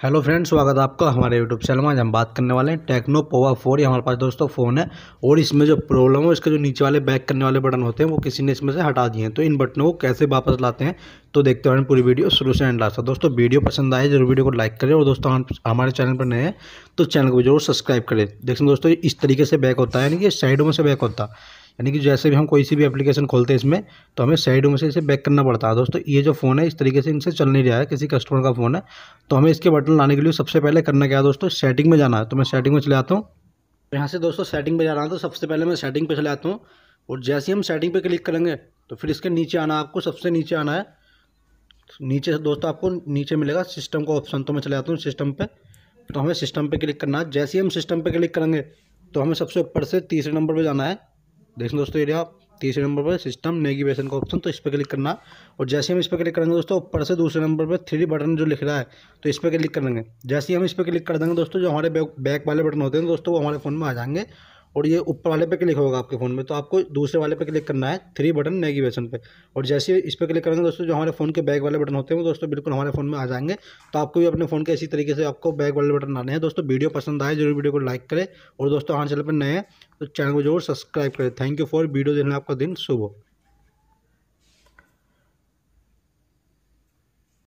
Hello friends, स्वागत है आपका हमारे यूट्यूब चैनल में। आज हम बात करने वाले हैं टेक्नो पोवा फोर ये हमारे पास दोस्तों फ़ोन है और इसमें जो प्रॉब्लम है, इसके जो नीचे वाले बैक करने वाले बटन होते हैं, वो किसी ने इसमें से हटा दिए हैं। तो इन बटनों को कैसे वापस लाते हैं तो देखते हैं पूरी वीडियो शुरू से एंड लास्ट दोस्तों वीडियो पसंद आए, ज़रूर वीडियो को लाइक करें और दोस्तों हमारे चैनल पर नए हैं तो चैनल को ज़रूर सब्सक्राइब करें। देखते दोस्तों, इस तरीके से बैक होता है, यानी कि साइडों में से बैक होता। है यानी कि जैसे भी हम कोई सी भी एप्लीकेशन खोलते हैं इसमें तो हमें साइडों में से इसे बैक करना पड़ता है। दोस्तों, ये जो फ़ोन है, इस तरीके से इनसे चल नहीं रहा है, किसी कस्टमर का फ़ोन है। तो हमें इसके बटन लाने के लिए सबसे पहले करना क्या है दोस्तों? सेटिंग में जाना है। तो मैं सेटिंग में चले आता हूँ। यहाँ से दोस्तों सेटिंग पर जा रहा हूँ तो सबसे पहले मैं सेटिंग पर चले आता हूँ। और जैसे ही हम सेटिंग पर क्लिक करेंगे तो फिर इसके नीचे आना आपको, सबसे नीचे आना है। नीचे से दोस्तों आपको नीचे मिलेगा सिस्टम का ऑप्शन तो मैं चले आता हूँ सिस्टम पे। तो हमें सिस्टम पे क्लिक करना है। जैसे ही हम सिस्टम पे क्लिक करेंगे तो हमें सबसे ऊपर से तीसरे नंबर पे जाना है। देखें दोस्तों एरिया तीसरे नंबर पर सिस्टम नेविगेशन का ऑप्शन तो इस पर क्लिक करना। और जैसे हम इस पर क्लिक करेंगे दोस्तों, ऊपर से दूसरे नंबर पर थ्री बटन जो लिख रहा है तो इस पर क्लिक कर करेंगे जैसे ही हम इस पर क्लिक कर देंगे दोस्तों, जो हमारे बैक वाले बटन होते हैं दोस्तों, वो हमारे फ़ोन में आ जाएँगे। और ये ऊपर वाले पे क्लिक होगा आपके फ़ोन में तो आपको दूसरे वाले पे क्लिक करना है थ्री बटन नेगीवेशन पे। और जैसे इस पर क्लिक करेंगे दोस्तों, जो हमारे फ़ोन के बैक वाले बटन होते हैं वो दोस्तों बिल्कुल हमारे फ़ोन में आ जाएँगे। तो आपको भी अपने फ़ोन के इसी तरीके से आपको बैक वाले बटन आने हैं। दोस्तों, वीडियो पसंद आए, ज़रूर वीडियो को लाइक करें। और दोस्तों, हमारे चैनल पर नए हैं तो चैनल को ज़रूर सब्सक्राइब करें। थैंक यू फॉर वीडियो देखने आपका दिन शुभ